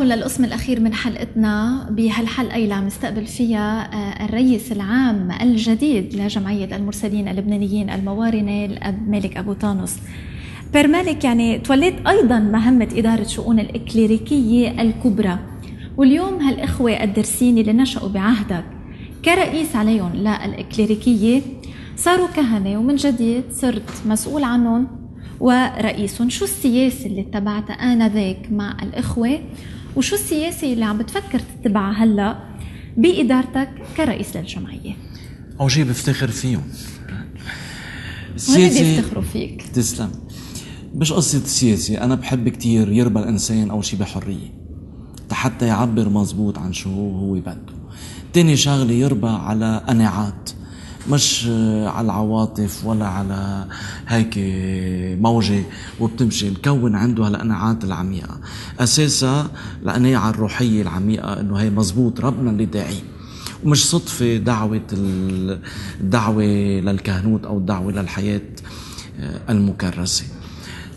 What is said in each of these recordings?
ندخل للقسم الأخير من حلقتنا بهالحلقة اللي عم نستقبل فيها آه، الرئيس العام الجديد لجمعية المرسلين اللبنانيين الموارنة الأب مالك أبو طانوس. بير مالك يعني توليت أيضا مهمة إدارة شؤون الإكليريكية الكبرى. واليوم هالإخوة الدرسين اللي نشأوا بعهدك كرئيس عليهم للإكليريكية صاروا كهنة ومن جديد صرت مسؤول عنهم. ورئيسهم شو السياسة اللي اتبعتها آنذاك مع الإخوة؟ وشو السياسة اللي عم بتفكر تتبعها هلأ بإدارتك كرئيس للجمعية؟ أول شيء بفتخر فيهم. السياسة بيفتخروا فيك؟ تسلم. مش قصة السياسة أنا بحب كتير يربى الإنسان أول شيء بحرية حتى يعبر مزبوط عن شو هو بده. تاني شغلة يربى على قناعات. مش على العواطف ولا على هيك موجة وبتمشي. الكون عنده هالقناعات العميقة. أساسا القناعة الروحية العميقة إنه هي مزبوط ربنا اللي داعيه ومش صدفة دعوة الدعوة للكهنوت أو الدعوة للحياة المكرسة.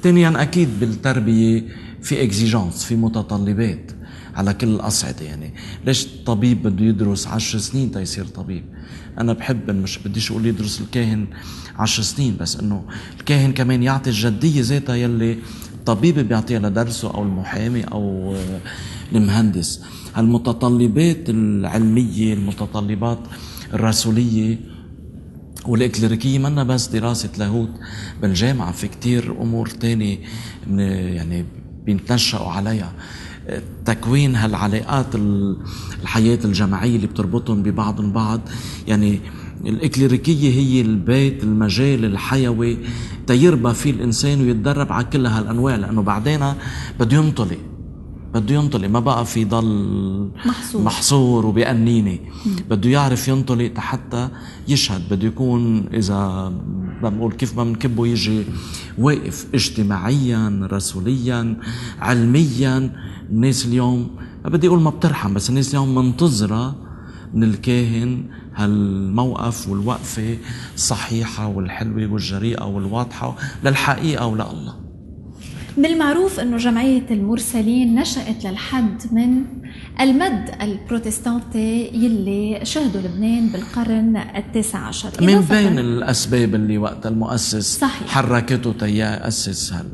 ثانيا أكيد بالتربية في إكزيجانس في متطلبات على كل الأصعدة يعني. ليش الطبيب بده يدرس عشر سنين تيصير طبيب؟ أنا بحب مش بديش أقول يدرس الكاهن عشر سنين بس إنه الكاهن كمان يعطي الجدية ذاتها يلي الطبيب بيعطيها لدرسه أو المحامي أو المهندس. المتطلبات العلمية المتطلبات الرسولية والإكليريكية منا بس دراسة لاهوت بالجامعة في كتير أمور تانية يعني بيتنشأوا عليها. تكوين هالعلاقات الحياة الجماعية اللي بتربطهم ببعض البعض يعني الإكليريكية هي البيت المجال الحيوي تيربى فيه الإنسان ويتدرب على كل هالأنواع لأنه بعدين بده ينطلق بده ينطلق. ما بقى في ضل محصور, محصور وبأنينة بده يعرف ينطلق حتى يشهد. بده يكون إذا بنقول كيف ما بنكبه يجي واقف اجتماعيا رسوليا علميا. الناس اليوم ما بدي أقول ما بترحم بس الناس اليوم منتظرة من الكاهن هالموقف والوقفة الصحيحة والحلوة والجريئة والواضحة للحقيقة ولله. بالمعروف إنه جمعية المرسلين نشأت للحد من المد البروتستانتي يلي شهدوا لبنان بالقرن التاسع عشر. من بين الأسباب اللي وقت المؤسس صحيح. حركته تيأسس هال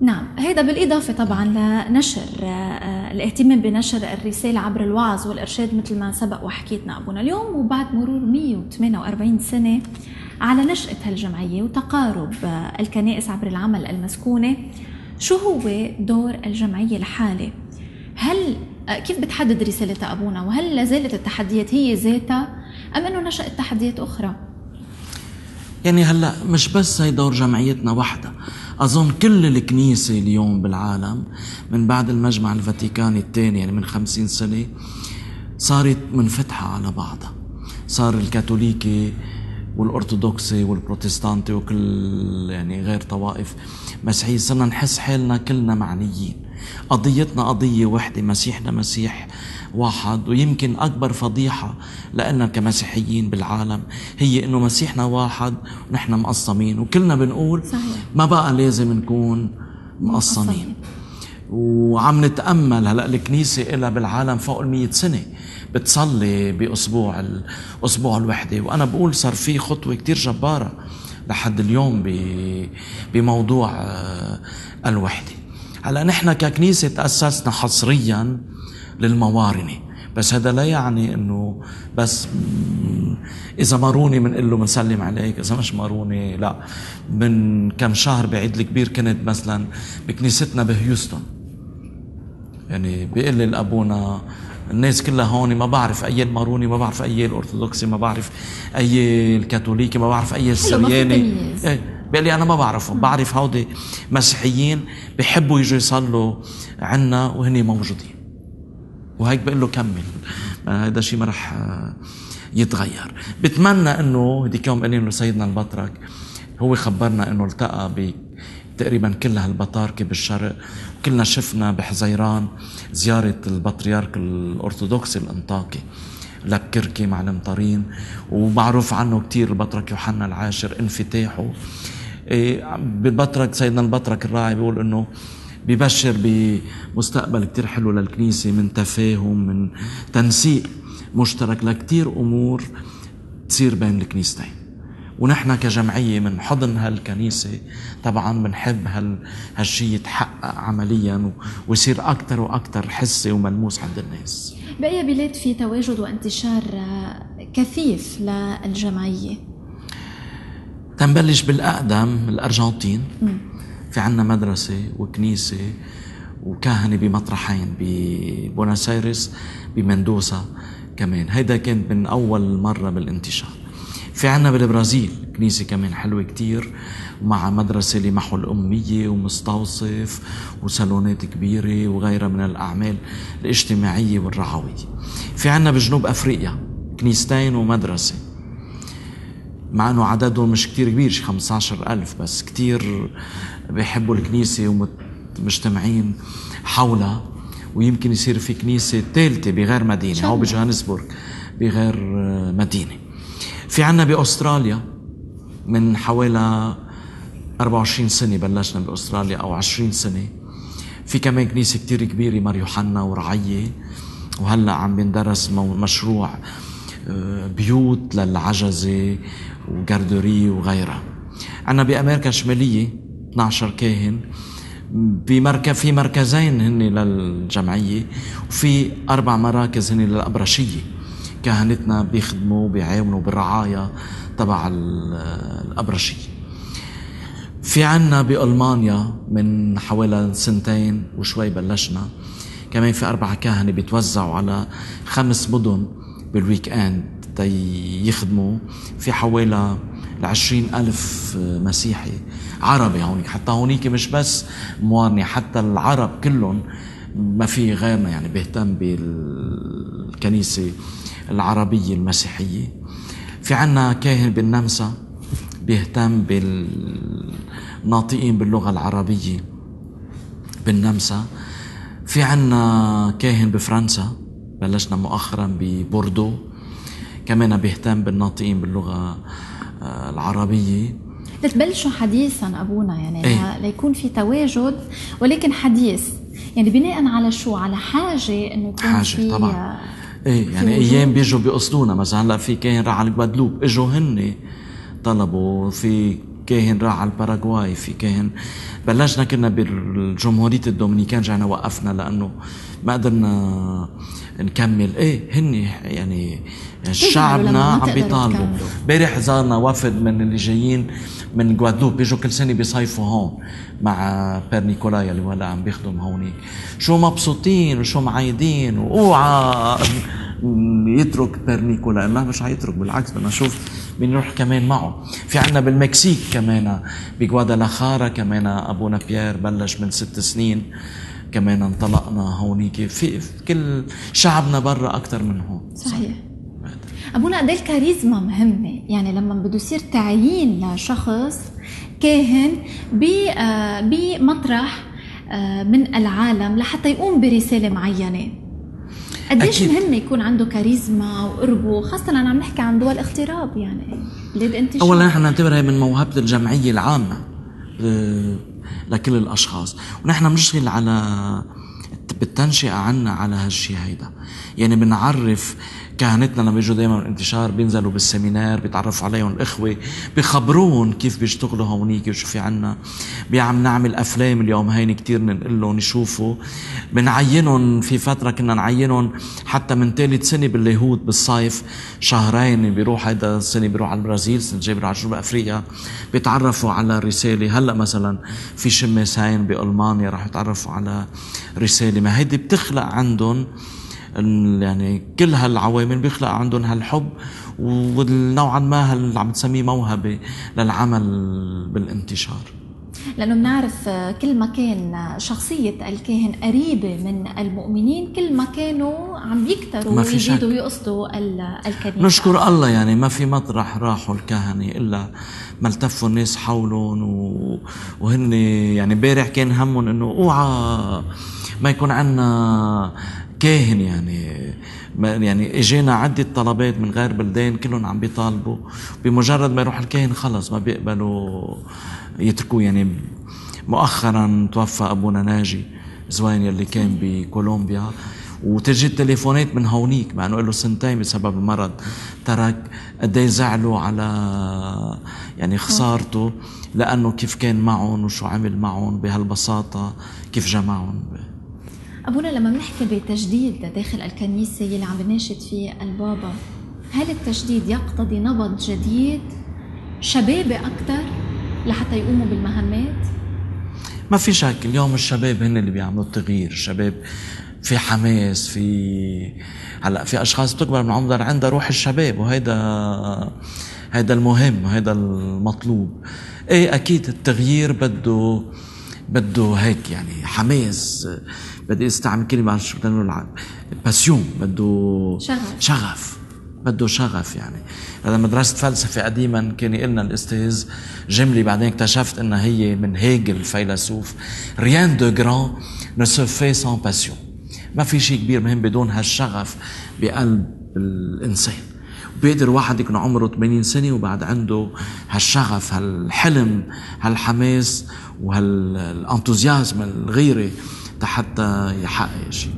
نعم هذا بالإضافة طبعا لنشر آه، الاهتمام بنشر الرسالة عبر الوعظ والإرشاد مثل ما سبق وحكيتنا أبونا اليوم وبعد مرور 148 سنة على نشأة هالجمعية وتقارب آه، الكنائس عبر العمل المسكونة شو هو دور الجمعية الحالي؟ هل آه، كيف بتحدد رسالة أبونا وهل لازالت التحديات هي ذاتها أم أنه نشأت تحديات أخرى؟ يعني هلا مش بس هي دور جمعيتنا وحدها أظن كل الكنيسة اليوم بالعالم من بعد المجمع الفاتيكاني الثاني يعني من خمسين سنة صارت منفتحة على بعضها. صار الكاثوليكي والأرثوذكسي والبروتستانتي وكل يعني غير طوائف مسيحية صرنا نحس حالنا كلنا معنيين. قضيتنا قضية وحدة مسيحنا مسيح واحد ويمكن أكبر فضيحة لنا كمسيحيين بالعالم هي إنه مسيحنا واحد ونحن مقسمين وكلنا بنقول صحيح. ما بقى لازم نكون مقسمين وعم نتأمل هلأ الكنيسة إلها بالعالم فوق المية سنة بتصلي بأسبوع أسبوع الوحدة. وأنا بقول صار في خطوة كتير جبارة لحد اليوم بموضوع آه، الوحدة. هلا نحن ككنيسة تأسسنا حصريا للموارنة. بس هذا لا يعني إنه بس إذا ماروني بنقول له بنسلم عليك إذا مش ماروني لا. من كم شهر بعيد الكبير كنت مثلا بكنيستنا بهيوستن. يعني بيقول لي الابونا الناس كلها هون ما بعرف أي الماروني ما بعرف أي الأرثوذكسي ما بعرف أي الكاثوليكي ما بعرف أي السرياني بيقول لي أنا ما بعرفهم. بعرف هودي مسيحيين بحبوا يجوا يصلوا عنا وهني موجودين. وهيك بقول له كمل. هذا شيء ما رح يتغير. بتمنى إنه هديك يوم قال انه سيدنا البطرك هو خبرنا إنه التقى ب تقريبا كل هالبطاركة بالشرق كلنا شفنا بحزيران زيارة البطريرك الأرثوذكسي الأنطاكي لبكركي مع المطارين. ومعروف عنه كتير البطرك يوحنا العاشر انفتاحه. بالبطرك سيدنا البطرك الراعي بيقول إنه ببشر بمستقبل كتير حلو للكنيسة من تفاهم من تنسيق مشترك لكتير أمور تصير بين الكنيستين ونحن كجمعية من حضن هالكنيسة طبعا بنحب هال هالشيء يتحقق عمليا ويصير أكثر وأكثر حسي وملموس عند الناس بأي بلاد في تواجد وانتشار كثيف للجمعية؟ تنبلش بالأقدم الأرجنتين. في عنا مدرسة وكنيسة وكهنة بمطرحين ببوناس آيرس بمندوسا كمان. هيدا كان من أول مرة بالانتشار. في عنا بالبرازيل كنيسة كمان حلوة كتير مع مدرسة لمحو الأمية ومستوصف وصالونات كبيرة وغيرها من الأعمال الاجتماعية والرعوية. في عنا بجنوب أفريقيا كنيستين ومدرسة. مع أنه عددهم مش كتير كبير 15 ألف بس كتير بيحبوا الكنيسة ومجتمعين حولها. ويمكن يصير في كنيسة ثالثة بغير مدينة أو بجوهانسبورغ بغير مدينة. في عنا بأستراليا من حوالي 24 سنة بلشنا بأستراليا أو 20 سنة. في كمان كنيسة كتير كبيرة مار يوحنا ورعية. وهلأ عم بندرس مشروع آه، بيوت للعجزة وجاردوري وغيرها عنا بأمريكا الشمالية 12 كاهن. بمركز في مركزين هن للجمعية وفي أربع مراكز هن للأبرشية. كهنتنا بيخدموا بيعاونوا بالرعاية تبع الأبرشية. في عنا بألمانيا من حوالي سنتين وشوي بلشنا. كمان في أربعة كهنة بيتوزعوا على خمس مدن بال weekend يخدموا في حوالي العشرين ألف مسيحي عربي هونيك. حتى هونيك مش بس موارنة حتى العرب كلهم ما في غيرنا يعني بيهتم بالكنيسة العربية المسيحية. في عنا كاهن بالنمسا بيهتم بالناطقين باللغة العربية بالنمسا في عنا كاهن بفرنسا بلشنا مؤخرا ببوردو. كمان بيهتم بالناطقين باللغة آه، العربية. لتبلشوا حديثا أبونا يعني إيه؟ ليكون في تواجد ولكن حديث. يعني بناء على شو؟ على حاجة إنه يكون حاجة في طبعا. إيه يعني أيام بيجوا بيقصدونا مثلا هلأ في كاهن راح على الجوادلوب إجوا هن طلبوا في كاهن راح على الباراغواي في كاهن بلشنا كنا بالجمهورية الدومينيكان رجعنا وقفنا لأنه ما قدرنا نكمل. إيه هن يعني شعبنا عم بيطالبوا. امبارح زارنا وفد من اللي جايين من جوادلوب بيجوا كل سنة بيصيفوا هون مع père نيكولا اللي هلا عم بيخدم هونيك. شو مبسوطين وشو معيدين وأوعى يترك père نيكولا ما مش حيترك بالعكس بدنا نشوف بنروح كمان معه. في عنا بالمكسيك كمان بجوادالاخارا كمان أبونا بيير بلش من ست سنين. كمان انطلقنا هونيك. في كل شعبنا برا أكثر من هون. صحيح. أبونا قد الكاريزما مهمة. يعني لما بده يصير تعيين لشخص كاهن آه، بمطرح آه، من العالم لحتى يقوم برسالة معينة. قديش مهم يكون عنده كاريزما وقربه خاصة أنا عم نحكي عن دول اغتراب يعني. بلاد انتشار أولا نحن نعتبرها من موهبة الجمعية العامة آه، لكل الأشخاص. ونحن بنشتغل على بالتنشئة عنا على هالشي هيدا. يعني بنعرف كهنتنا لما بيجوا دائما الانتشار بينزلوا بالسيمينار بيتعرفوا عليهم الإخوة بخبروهم كيف بيشتغلوا هونيك وشو في عنا. بيعم نعمل أفلام اليوم هين كتير ننقل لهم يشوفوا. بنعينهم في فترة كنا نعينهم حتى من ثالث سنة باليهود بالصيف شهرين بيروح هيدا السنة بيروح على البرازيل السنة الجايه بيروح على جنوب أفريقيا. بيتعرفوا على رسالة. هلأ مثلا في شماسين بألمانيا راح يتعرفوا على رسالة. ما هيدي بتخلق عندهم يعني كل هالعوامل بيخلق عندهم هالحب ونوعا ما اللي عم تسميه موهبة للعمل بالانتشار. لأنه بنعرف كل ما كان شخصية الكاهن قريبة من المؤمنين كل ما كانوا عم يكتروا ويزيدوا ويقصدوا الكنيسة. نشكر الله يعني ما في مطرح راحوا الكهنة إلا ما التفوا الناس حولهم وهن يعني امبارح كان همهم إنه أوعى ما يكون عندنا كاهن يعني يعني إجينا عدة طلبات من غير بلدان كلهم عم بيطالبوا. بمجرد ما يروح الكاهن خلص ما بيقبلوا يتركوه. يعني مؤخرا توفى أبونا ناجي زوين يلي كان بكولومبيا. وتجي التليفونات من هونيك مع إنه له سنتين بسبب المرض. ترك قد إيه زعلوا على يعني خسارته لأنه كيف كان معهم وشو عمل معهم بهالبساطة كيف جمعهم. أبونا لما بنحكي بتجديد داخل الكنيسة اللي عم بناشد فيه البابا هل التجديد يقتضي نبض جديد شبابي أكثر لحتى يقوموا بالمهمات؟ ما في شك اليوم الشباب هن اللي بيعملوا التغيير الشباب في حماس في هلا في أشخاص بتكبر من عمرها عندها روح الشباب وهيدا هيدا المهم هيدا المطلوب. إيه أكيد التغيير بده بده هيك يعني حماس بدي استعمل كلمة شو بدنا نقول باسيون بده شغف. شغف بده شغف يعني. لما درست فلسفة قديما كان يقلنا الأستاذ جملة بعدين اكتشفت أنها هي من هيجل الفيلسوف ريان دو غران ne se fait sans passion. ما في شيء كبير مهم بدون هالشغف بقلب الإنسان. بيقدر واحد يكون عمره 80 سنة وبعد عنده هالشغف هالحلم هالحماس وهالانتوزيازم الغيرة حتى يحقق شيء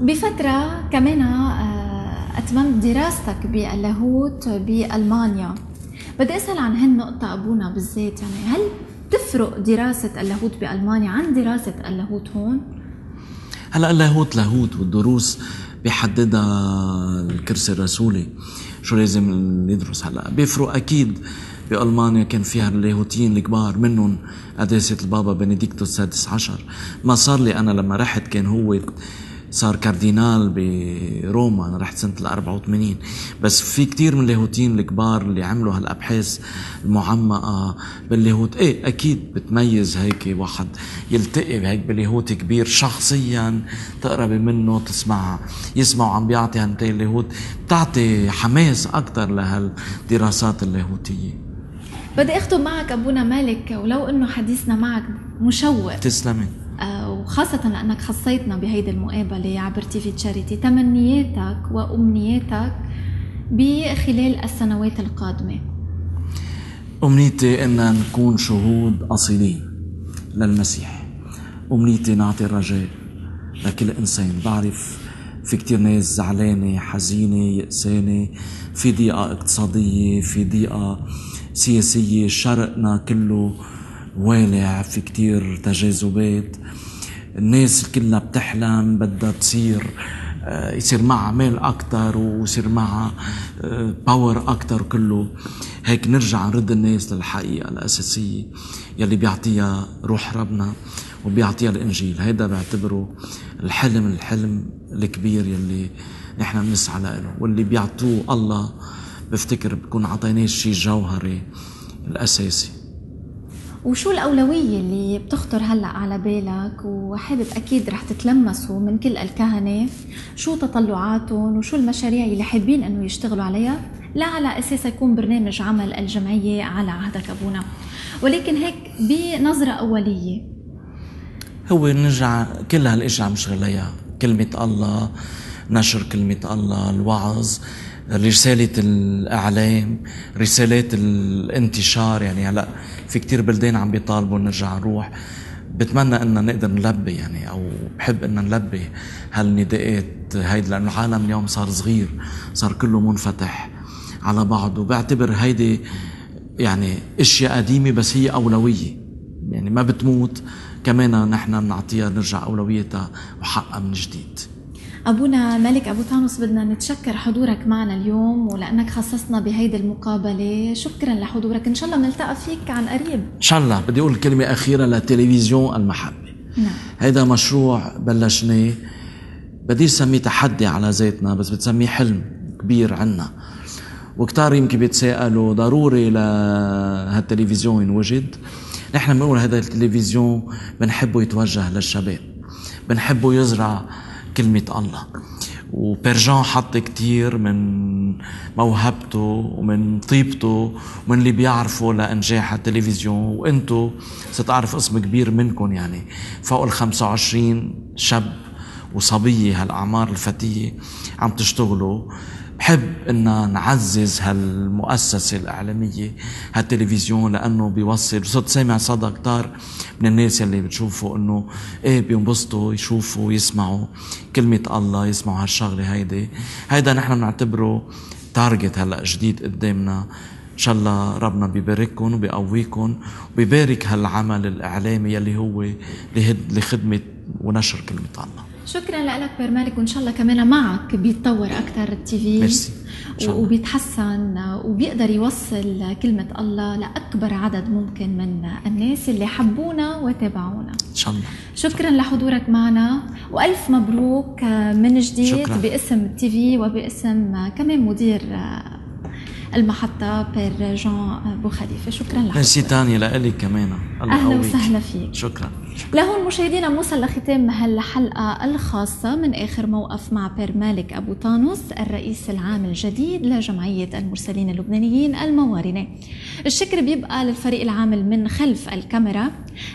بفترة كمان آه، أتممت دراستك باللاهوت بألمانيا. بدي أسأل عن هالنقطة أبونا بالذات يعني هل تفرق دراسة اللاهوت بألمانيا عن دراسة اللاهوت هون؟ هلا اللاهوت لاهوت والدروس بيحددها الكرسي الرسولي شو لازم ندرس هلا. بيفرق أكيد بألمانيا كان فيها اللاهوتيين الكبار منهم قداسة البابا بنديكتو السادس عشر. ما صار لي أنا لما رحت كان هو صار كاردينال بروما أنا رحت سنة ال 84 بس في كتير من اللاهوتيين الكبار اللي عملوا هالأبحاث المعمقة باللاهوت إيه أكيد بتميز هيك واحد يلتقي هيك بلاهوت كبير شخصيا تقربي منه تسمع يسمع عم بيعطي هالتين اللاهوت بتعطي حماس أكثر لهالدراسات اللاهوتيه بدي اختم معك أبونا مالك ولو إنه حديثنا معك مشوق. تسلمي آه، وخاصة لأنك خصيتنا بهيدي المقابلة عبر تي في تشاريتي تمنياتك وأمنياتك بخلال السنوات القادمة. أمنيتي أن نكون شهود أصيلين للمسيح. أمنيتي نعطي الرجاء لكل إنسان بعرف في كتير ناس زعلانة حزينة يأسانة في ضيقة اقتصادية في ضيقة سياسية شرقنا كله والع في كتير تجاذبات. الناس كلها بتحلم بدها تصير. يصير معها مال أكتر ويصير معها باور آه، أكتر كله. هيك نرجع نرد الناس للحقيقة الأساسية يلي بيعطيها روح ربنا وبيعطيها الإنجيل. هيدا بعتبره الحلم الحلم الكبير يلي نحن بنسعى له واللي بيعطوه الله. بفتكر بكون عطيناه الشيء الجوهري الأساسي. وشو الأولوية اللي بتخطر هلأ على بالك؟ وحابب أكيد رح تتلمسوا من كل الكهنة. شو تطلعاتهم وشو المشاريع اللي حابين أنه يشتغلوا عليها؟ لا على أساس يكون برنامج عمل الجمعية على عهدك أبونا. ولكن هيك بنظرة أولية. هو نرجع كل هالاشياء عم نشغل كلمة الله نشر كلمة الله الوعظ. رسالة الإعلام رسالات الانتشار يعني هلأ في كتير بلدان عم بيطالبوا نرجع نروح. بتمنى إن نقدر نلبي يعني أو بحب إن نلبي هالنداءات هيدي لأنه العالم اليوم صار صغير صار كله منفتح على بعضه بعتبر هيدي يعني إشياء قديمة بس هي أولوية. يعني ما بتموت كمان نحن بنعطيها نرجع اولويتها وحقها من جديد. أبونا مالك أبو تانوس بدنا نتشكر حضورك معنا اليوم ولأنك خصصنا بهيدي المقابلة. شكرا لحضورك. إن شاء الله بنلتقى فيك عن قريب. إن شاء الله. بدي أقول كلمة أخيرة لتلفزيون المحبة. نعم. هيدا مشروع بلشناه. بدي سميه تحدي على ذاتنا بس بتسميه حلم كبير عنا. وكتار يمكن بيتساءلوا ضروري لهالتلفزيون ينوجد. نحن بنقول هذا التلفزيون بنحبه يتوجه للشباب. بنحبه يزرع كلمة الله. وبرجان حط كتير من موهبته ومن طيبته ومن اللي بيعرفه لإنجاح التلفزيون. وإنتو ستعرف اسم كبير منكم يعني. فوق ال 25 شاب وصبية هالأعمار الفتية عم تشتغلوا. بحب إن نعزز هالمؤسسة الإعلامية هالتلفزيون لأنه بيوصل. صرت سامع صدى كتار من الناس يلي بتشوفوا إنه إيه بينبسطوا يشوفوا يسمعوا كلمة الله يسمعوا هالشغلة هيدي. هيدا نحن بنعتبره target هلأ جديد قدامنا. إن شاء الله ربنا بيبارككم وبيقويكم وبيبارك هالعمل الإعلامي يلي هو لخدمة ونشر كلمة الله. شكرا لك père مالك وإن شاء الله كمان معك بيتطور أكثر ال TV merci. وبيتحسن وبيقدر يوصل كلمة الله لأكبر عدد ممكن من الناس اللي حبونا وتابعونا. إن شاء الله. شكرا لحضورك معنا وألف مبروك من جديد شكرا. باسم ال TV وباسم كمان مدير المحطة père جان بو خليفة. شكرا لك ميرسي تانيا لإلي كمان. أهلا وسهلا فيك. شكرا. لهون مشاهدينا بنوصل لختام هالحلقة الخاصة من آخر موقف مع père مالك أبو طانوس الرئيس العام الجديد لجمعية المرسلين اللبنانيين الموارنة. الشكر بيبقى للفريق العامل من خلف الكاميرا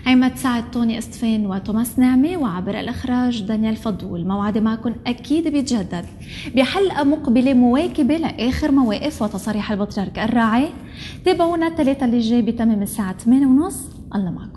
عماد سعد توني استفين وتوماس نعمة وعبر الإخراج دانيال فضول. موعدي معكم أكيد بيتجدد. بحلقة مقبلة مواكبة لآخر مواقف وتصاريح البطريرك الراعي. تابعونا الثلاثة اللي جاي بتمام الساعة 8:30 الله معكم.